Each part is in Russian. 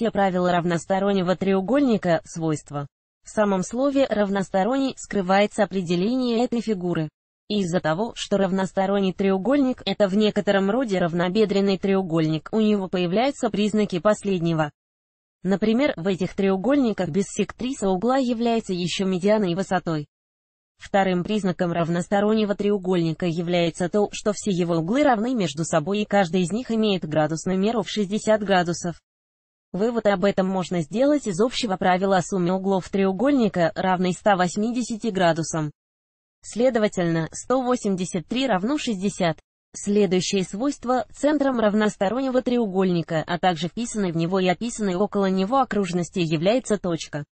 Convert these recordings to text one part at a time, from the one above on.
все правила равностороннего треугольника, свойства. В самом слове «равносторонний» скрывается определение этой фигуры. Из-за того, что равносторонний треугольник – это в некотором роде равнобедренный треугольник, у него появляются признаки последнего. Например, в этих треугольниках биссектриса угла является еще медианой высотой. Вторым признаком равностороннего треугольника является то, что все его углы равны между собой и каждый из них имеет градусную меру в 60 градусов. Вывод об этом можно сделать из общего правила о сумме углов треугольника, равной 180 градусам. Следовательно, 183 равно 60. Следующее свойство – центром равностороннего треугольника, а также вписанной в него и описанной около него окружности является точка.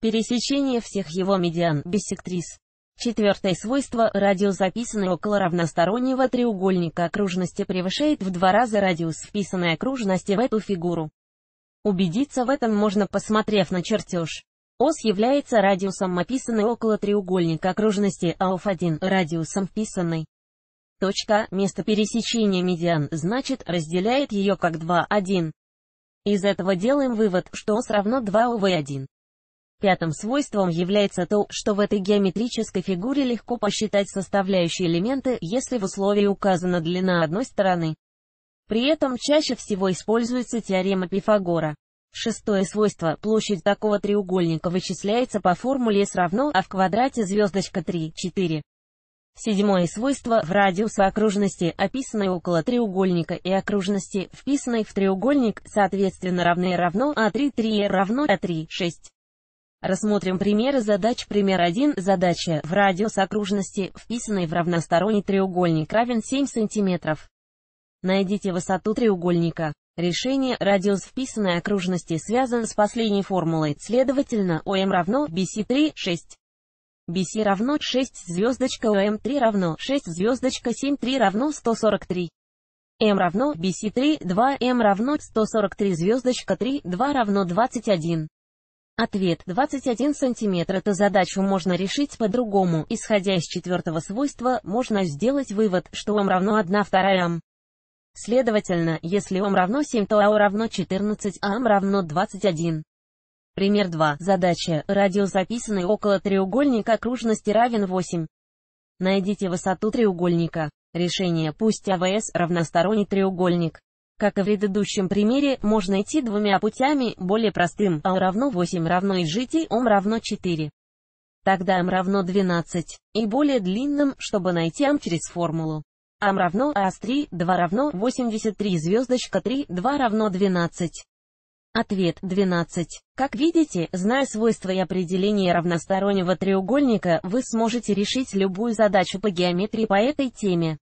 Пересечение всех его медиан, биссектрис. Четвертое свойство – радиус, описанный около равностороннего треугольника окружности, превышает в два раза радиус вписанной окружности в эту фигуру. Убедиться в этом можно посмотрев на чертеж. Ос является радиусом описанной около треугольника окружности, а ОФ1 – радиусом вписанной. Точка, место пересечения медиан, значит, разделяет ее как 2, 1. Из этого делаем вывод, что ос равно 2 ОВ1. Пятым свойством является то, что в этой геометрической фигуре легко посчитать составляющие элементы, если в условии указана длина одной стороны. При этом чаще всего используется теорема Пифагора. Шестое свойство. Площадь такого треугольника вычисляется по формуле S равно А в квадрате звездочка 3, 4. Седьмое свойство. В радиус окружности, описанной около треугольника и окружности, вписанной в треугольник, соответственно равны равно А3, 3 равно А3, 6. Рассмотрим примеры задач. Пример 1. Задача. В радиус окружности, вписанной в равносторонний треугольник, равен 7 см. Найдите высоту треугольника. Решение радиус вписанной окружности связан с последней формулой, следовательно, ОМ равно BC3, 6. BC равно 6 звездочка ОМ3 равно 6 звездочка 7 3 равно 143. М равно BC3, 2 М равно 143 звездочка 3, 2 равно 21. Ответ 21 см. Эту задачу можно решить по-другому. Исходя из четвертого свойства, можно сделать вывод, что М равно 1 вторая М. Следовательно, если ом равно 7, то АО равно 14, а м равно 21. Пример 2. Задача. Радиус записанный около треугольника окружности равен 8. Найдите высоту треугольника. Решение. Пусть АВС равносторонний треугольник. Как и в предыдущем примере, можно идти двумя путями, более простым, А равно 8 равно и GT, ом равно 4. Тогда М равно 12, и более длинным, чтобы найти М через формулу. Ам равно АС3, 2 равно 83 звездочка 3, 2 равно 12. Ответ 12. Как видите, зная свойства и определение равностороннего треугольника, вы сможете решить любую задачу по геометрии по этой теме.